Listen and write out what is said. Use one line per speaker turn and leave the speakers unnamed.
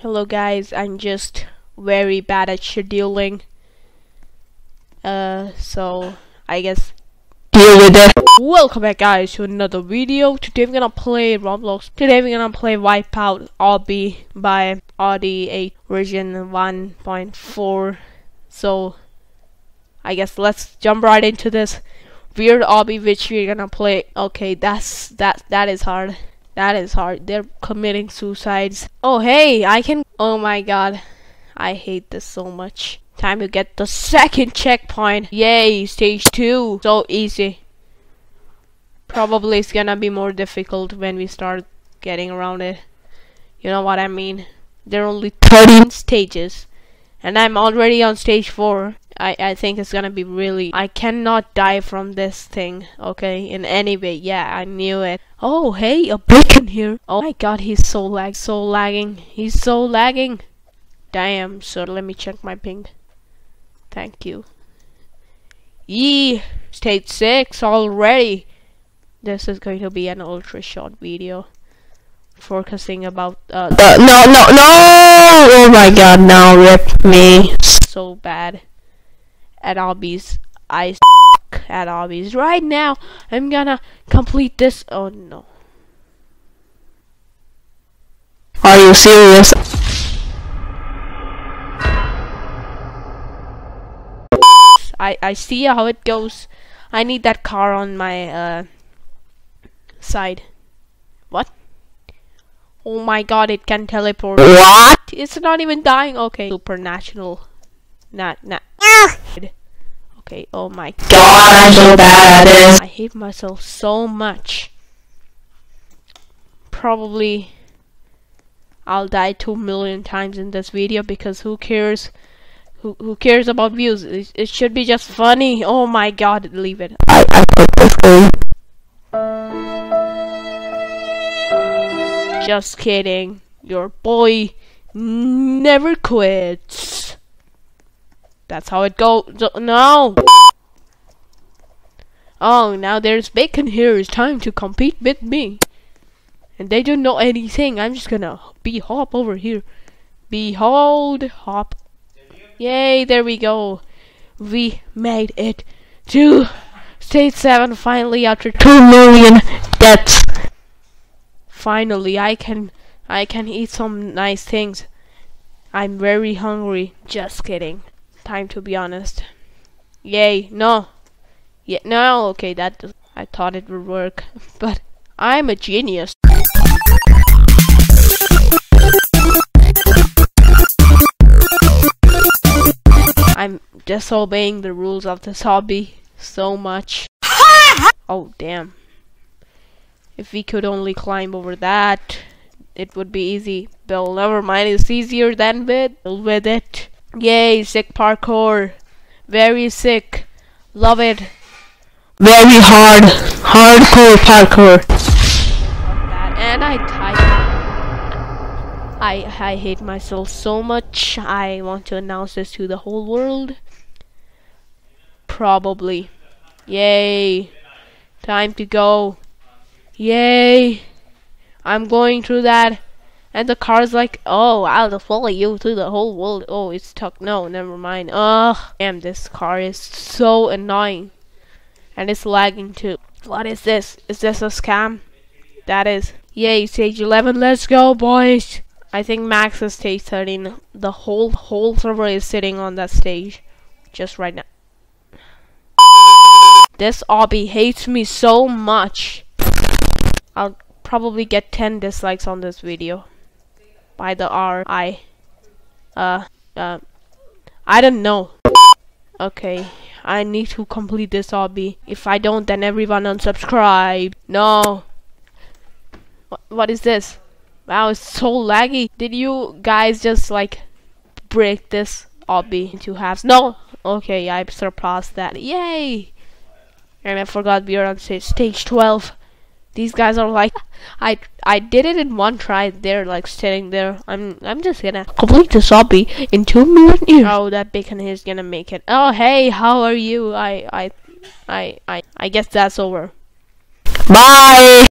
Hello guys, I'm just very bad at scheduling. Uh, so I guess
deal with it.
welcome back guys to another video. Today we're gonna play Roblox. Today we're gonna play Wipeout Obby by 8 version 1.4. So I guess let's jump right into this weird obby which we're gonna play. Okay, that's that that is hard. That is hard. They're committing suicides. Oh, hey, I can. Oh my god. I hate this so much. Time to get the second checkpoint. Yay, stage 2. So easy. Probably it's gonna be more difficult when we start getting around it. You know what I mean? There are only 13 stages. And I'm already on stage 4. I, I think it's gonna be really I cannot die from this thing, okay, in any way. Yeah, I knew it. Oh hey, a bacon here. Oh my god, he's so lag so lagging. He's so lagging. Damn, so let me check my ping. Thank you. Yee stage six already. This is going to be an ultra short video. Focusing about uh,
Uh, no, no, no! Oh my god, now rip me.
so bad at Obbies. I at Obbies. Right now, I'm gonna complete this. Oh no.
Are you serious?
I, I see how it goes. I need that car on my uh, side. What? Oh my god, it can teleport.
What?
It's not even dying. Okay, supernatural. Not, not. Oh my
God, I'm so bad at this.
I hate myself so much. Probably I'll die two million times in this video because who cares? Who who cares about views? It, it should be just funny. Oh my god, leave it.
I, I purposely.
Just kidding. Your boy never quits. That's how it goes. No. Oh, now there's bacon here. It's time to compete with me. And they don't know anything. I'm just gonna be hop over here. Behold, hop. Yay, there we go. We made it to stage 7 finally after
Two million deaths.
Finally, I can I can eat some nice things. I'm very hungry. Just kidding. Time to be honest. Yay, no. Yeah, no, okay, that does, I thought it would work, but I'm a genius. I'm disobeying the rules of this obby so much. oh, damn. If we could only climb over that, it would be easy. But never mind, it's easier than with, with it. Yay, sick parkour. Very sick. Love it.
Very hard. Hardcore parkour.
And I type. I I hate myself so much. I want to announce this to the whole world. Probably. Yay. Time to go. Yay! I'm going through that. And the car's like, oh, I'll follow you through the whole world. Oh, it's stuck. No, never mind. Ugh. Damn, this car is so annoying. And it's lagging too. What is this? Is this a scam? That is. Yay, stage 11. Let's go, boys. I think Max is stage 13. The whole, whole server is sitting on that stage. Just right now. This obby hates me so much. I'll probably get 10 dislikes on this video by the R I uh uh I don't know. Okay, I need to complete this obby. If I don't, then everyone unsubscribe. No. What, what is this? Wow, it's so laggy. Did you guys just like break this obby into halves? No. Okay, I surpassed that. Yay! And I forgot we are on stage 12 these guys are like I I did it in one try. They're like sitting there. I'm I'm just gonna complete this obby in two million years. Oh, that bacon is gonna make it. Oh, hey, how are you? I I I I I guess that's over.
Bye.